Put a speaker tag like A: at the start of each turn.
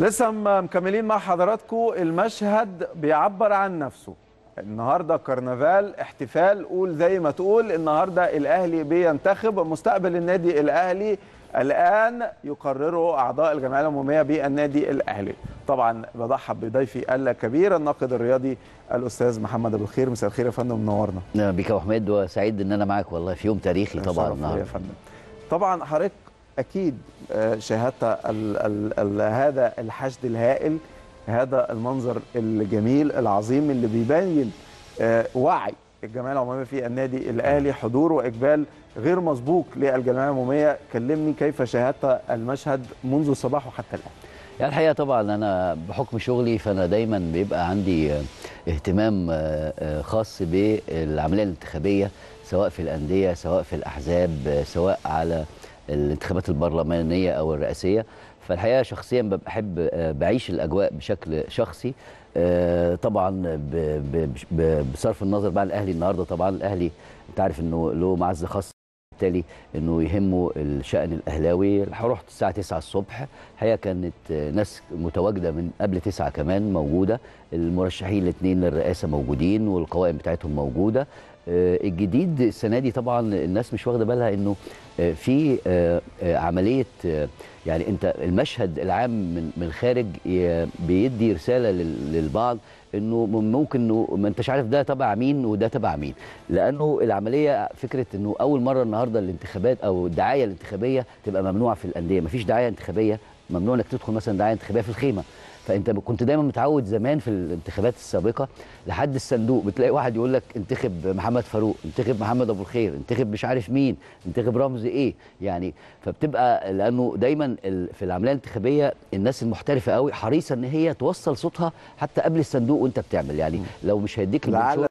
A: لسه مكملين مع حضراتكم. المشهد بيعبر عن نفسه. النهارده كرنفال احتفال. قول زي ما تقول. النهارده الأهلي بينتخب. مستقبل النادي الأهلي الآن يقرره أعضاء الجمعية العمومية بالنادي الأهلي. طبعا برحب بضيفي الكبير الناقد الرياضي الأستاذ محمد أبو الخير. مساء الخير يا فندم. منورنا.
B: نعم بك يا حميد وسعيد إن أنا معاك والله في يوم تاريخي طبعا النهارده.
A: طبعا حضرتك أكيد شاهدت ال ال ال هذا الحشد الهائل هذا المنظر الجميل العظيم اللي بيبين آه، وعي الجمعيه العموميه في النادي الأهلي حضور وإقبال غير مسبوق للجمعيه العمومية. كلمني كيف شاهدت المشهد منذ الصباح وحتى الآن؟
B: يعني الحقيقة طبعا أنا بحكم شغلي فأنا دايما بيبقى عندي آه، اهتمام آه، خاص بالعملية الانتخابية سواء في الأندية سواء في الأحزاب سواء على الانتخابات البرلمانية أو الرئاسية. فالحقيقة شخصيا أحب آه، بعيش الأجواء بشكل شخصي. آه، طبعا بصرف النظر بقى الأهلي النهارده طبعا الأهلي انت عارف إنه له معزة خاصة بالتالي إنه يهمه الشأن الأهلاوي. رحت الساعة 9 الصبح. الحقيقة كانت ناس متواجدة من قبل 9 كمان موجودة. المرشحين الاثنين للرئاسة موجودين والقوائم بتاعتهم موجودة. آه، الجديد السنة دي طبعا الناس مش واخدة بالها إنه آه، في آه، عملية يعني أنت المشهد العام من من الخارج ي- بيدي رسالة لل- للبعض. إنه ممكن إنه ما أنتش عارف ده تبع مين وده تبع مين. لأنه العملية فكرة إنه أول مرة النهارده الانتخابات أو الدعاية الانتخابية تبقى ممنوعة في الأندية مفيش دعاية انتخابية ممنوع إنك تدخل مثلا دعايه انتخابية في الخيمة. فأنت كنت دايما متعود زمان في الانتخابات السابقة لحد الصندوق بتلاقي واحد يقول لك انتخب محمد فاروق انتخب محمد أبو الخير انتخب مش عارف مين انتخب رمز إيه؟ يعني فبتبقى لأنه دايما في العملية الانتخابية الناس المحترفة قوي حريصة إن هي توصل صوتها حتى قبل الصندوق وأنت بتعمل. يعني لو مش هيديك
A: لعل